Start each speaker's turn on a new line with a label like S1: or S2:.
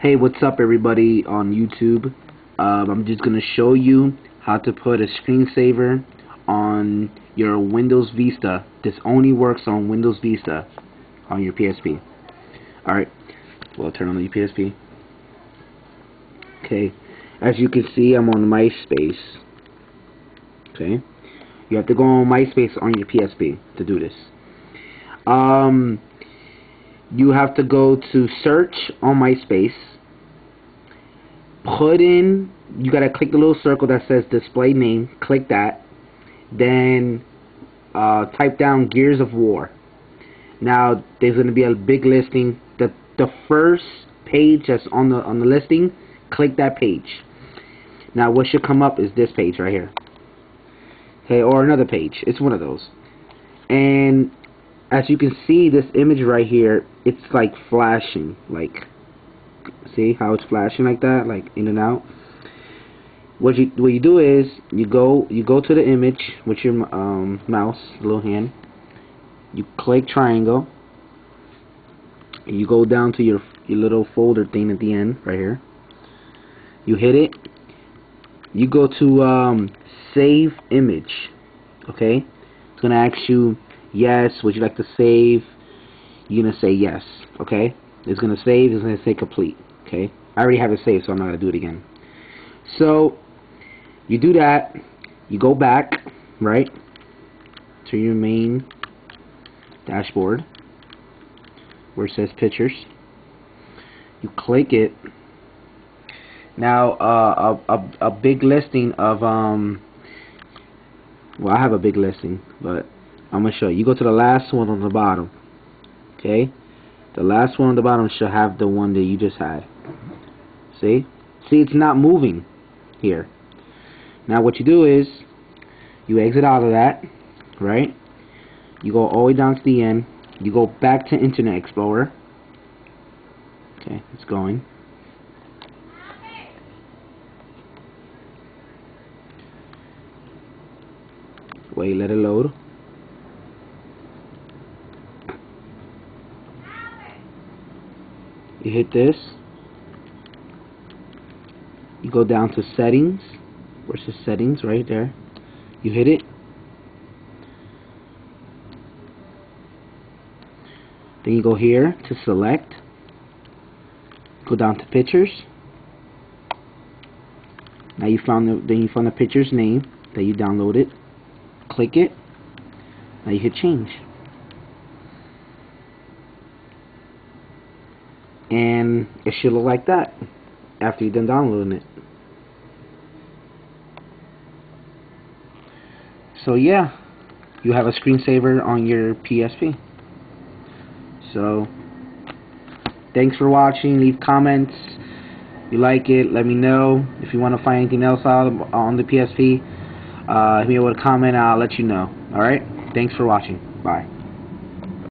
S1: Hey, what's up everybody on YouTube? Um, I'm just going to show you how to put a screensaver on your Windows Vista. This only works on Windows Vista on your PSP. Alright, well turn on the PSP. Okay, as you can see I'm on MySpace. Okay, you have to go on MySpace on your PSP to do this. Um, you have to go to search on MySpace put in you gotta click the little circle that says display name click that then uh, type down Gears of War. Now there's gonna be a big listing. The the first page that's on the on the listing click that page. Now what should come up is this page right here. Okay or another page. It's one of those. And as you can see this image right here it's like flashing like see how it's flashing like that like in and out. What you what you do is you go you go to the image with your um, mouse little hand. You click triangle. You go down to your your little folder thing at the end right here. You hit it. You go to um, save image okay? It's gonna ask you yes. Would you like to save? You're gonna say yes okay it's gonna save it's gonna say complete okay? I already have it saved so I'm not gonna do it again. So you do that you go back right to your main dashboard where it says pictures. You click it. Now uh, a, a, a big listing of um well I have a big listing but I'm gonna show you. You go to the last one on the bottom okay the last one on the bottom should have the one that you just had. See? See it's not moving here. Now what you do is you exit out of that right? You go all the way down to the end. You go back to Internet Explorer. Okay it's going. Wait let it load you hit this. You go down to settings. Where's the settings? Right there. You hit it. Then you go here to select. Go down to pictures. Now you found the then you found the picture's name that you downloaded. Click it. Now you hit change and it should look like that after you're done downloading it. So yeah you have a screensaver on your PSP so thanks for watching. Leave comments. If you like it let me know. If you want to find anything else out on the PSP uh, hit me with a comment I'll let you know. Alright thanks for watching. Bye